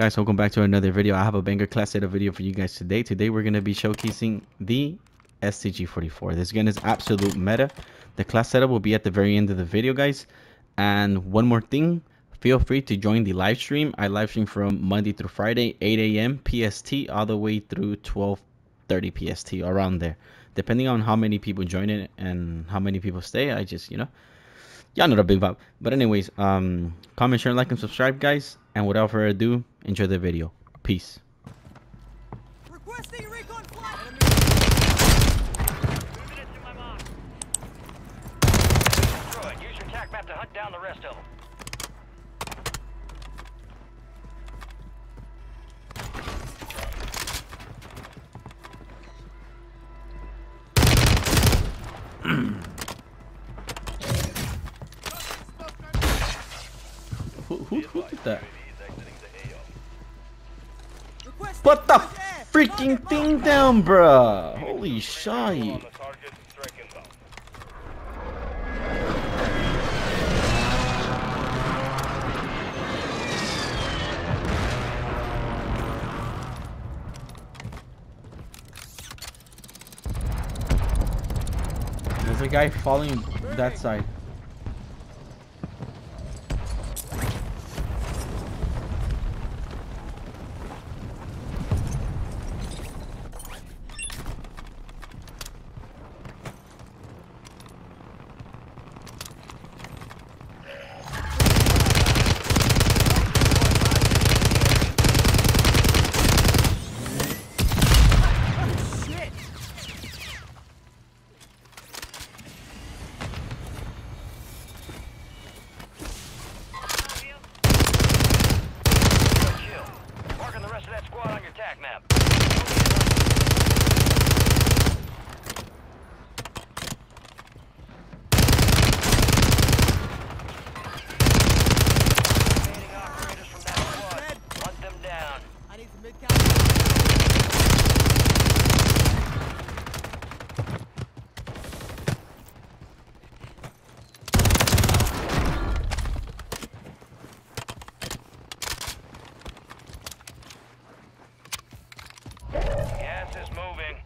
Guys, welcome back to another video. I have a banger class setup video for you guys today. Today we're going to be showcasing the STG44. This gun is absolute meta. The class setup will be at the very end of the video, guys. And one more thing, feel free to join the live stream. I live stream from Monday through Friday, 8 a.m. PST, all the way through 12:30 PST, around there. Depending on how many people join it and how many people stay, I just, you know, y'all know the big vibe. But anyways, um, comment, share, like, and subscribe, guys. And without further ado, enjoy the video. Peace. Requesting recon flight. Moving into my mark. Destroy it. Use your tac map to hunt down the rest of them. Who, who, who did that? Put the freaking thing down, bruh. Holy shite. There's a guy falling that side. Shit. Chill. Marking the rest of that squad on your tac map. Remaining operators from that squad. Hunt them down. I need some mid-count. Gas is moving.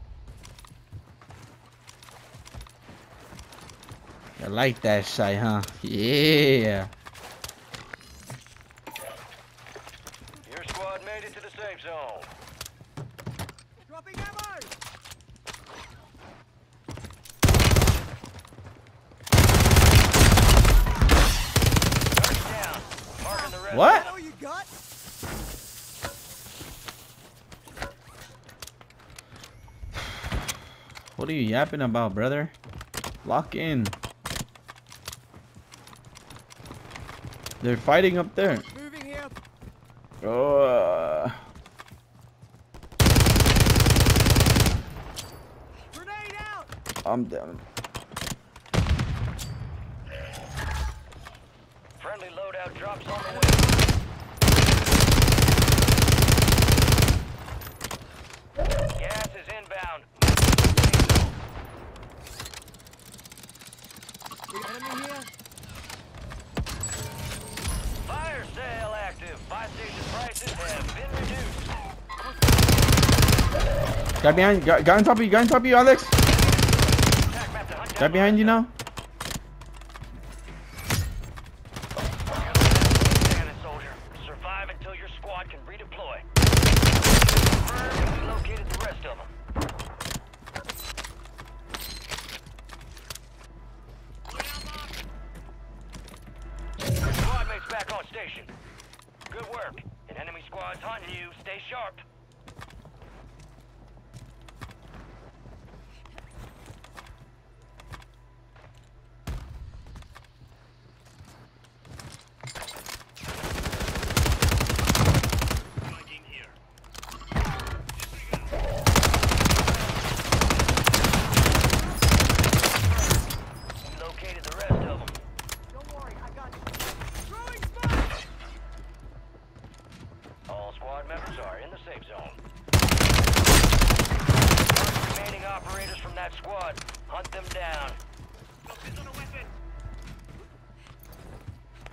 I like that shit, huh? Yeah. Your squad made it to the safe zone. Dropping ammo. Target down. Marking the rest. What? All you got? What are you yapping about, brother? Lock in. They're fighting up there. Moving here. Oh, uh, Grenade out. I'm down. Friendly loadout drops on the way. Gas is inbound. Big enemy here. Fire sale active. Buy station prices have been reduced. Guy behind, guy, guy on top of you, guy on top of you, Alex. Guy behind you now.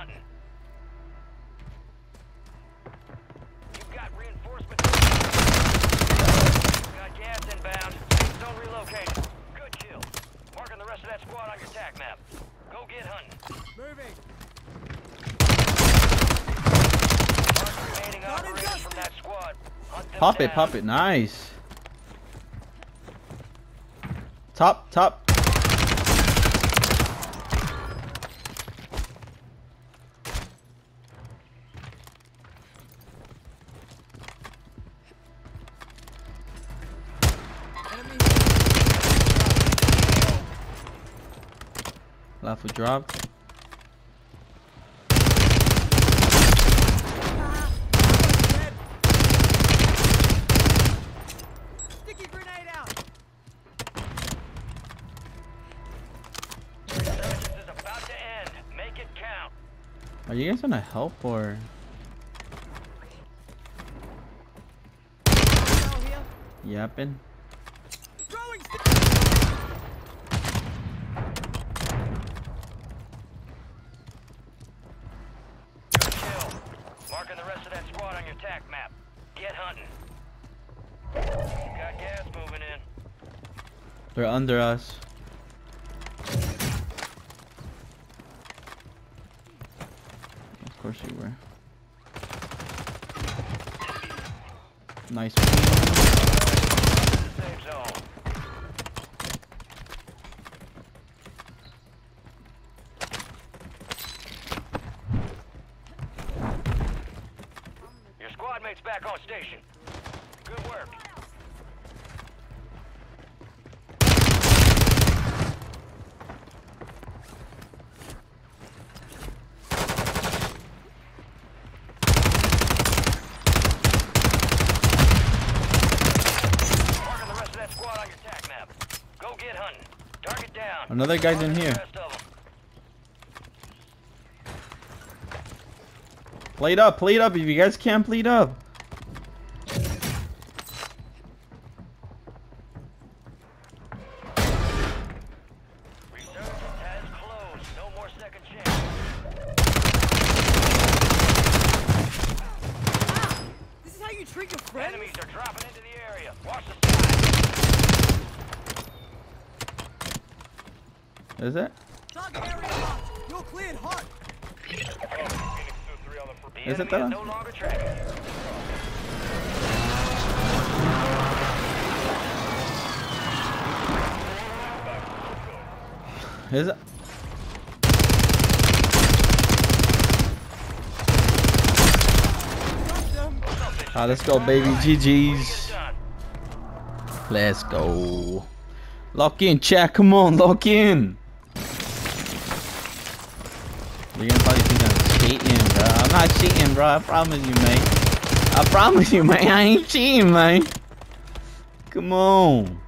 hunting. You've got reinforcements. Got gas inbound. Zone relocated. Good kill. Marking the rest of that squad on your tac map. Go get hunting. Moving. Mark the remaining Got it, operators from Justin. that squad. Hunt them Pop it, pop it. Nice. Top, top. Make it count. Are you guys gonna help or? Yapping? Throwing stick. Good kill. Marking the rest of that squad on your tac map. Get hunting. Got gas moving in. They're under us. Of course you were. Nice. Safe zone. Your squad mates back on station. Good work. Marking the rest of that squad on your tac map. Go get hunting. Target down. Another guy's in Marking the here. rest of 'em. Plate up, plate up. If you guys can't plate up. Resurgence has closed. No more second chance. This is how you treat your friends? Enemies are dropping into the area. Watch the sky. Is it? Target area locked. You're cleared hot. The Is it enemy that? is no longer tracking you. Is it? Ah, let's go, baby. GG's. Let's go. Lock in, chat. Come on, lock in. You're gonna probably think I'm cheating, bro. I'm not cheating, bro. I promise you, man. I promise you, man. I ain't cheating, man. Come on.